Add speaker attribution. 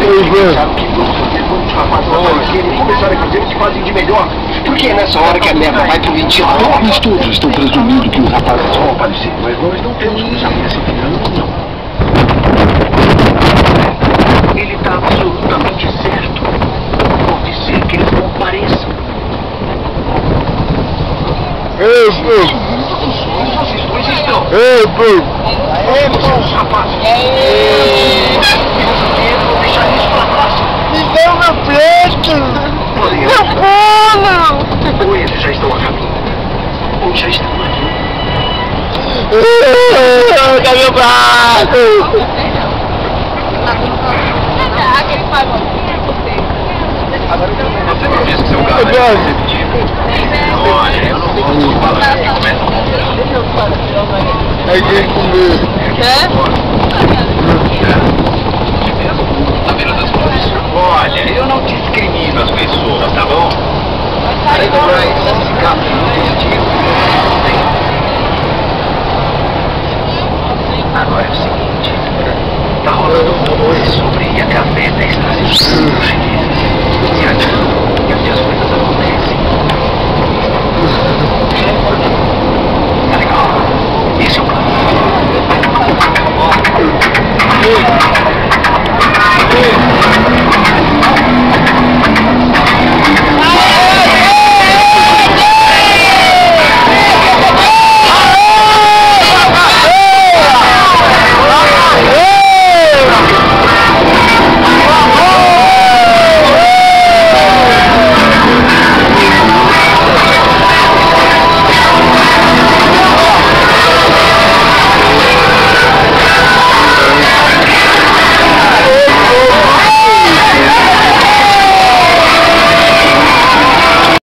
Speaker 1: Eles pensaram que todos os rapazes apareceram e começaram a fazer o que fazem de melhor. Porque é nessa hora que a merda vai pro ventilador.
Speaker 2: Mas todos estão presumindo que os rapazes
Speaker 1: vão aparecer, mas nós não temos como saber essa não. Ele está absolutamente certo. Pode ser que eles não apareçam.
Speaker 3: Ei, pô!
Speaker 1: Vocês dois estão.
Speaker 3: Ei, pô!
Speaker 1: Ei, pô! Rapazes.
Speaker 3: Ei!
Speaker 1: Eu vou deixar isso pra próxima.
Speaker 3: Me dê uma frente!
Speaker 1: Meu
Speaker 3: pulo!
Speaker 1: Ou eles já estão a caminho. Ou já estão aqui.
Speaker 3: Cadê meu braço?
Speaker 4: Aquele.
Speaker 1: Você não disse que seu gato é receptivo? Olha, eu não sei como falar que começa a morrer.
Speaker 3: É quem comer.
Speaker 4: É?
Speaker 1: Olha, eu não discrimino as pessoas, tá bom? Do mais, todo eso brilla café de estas.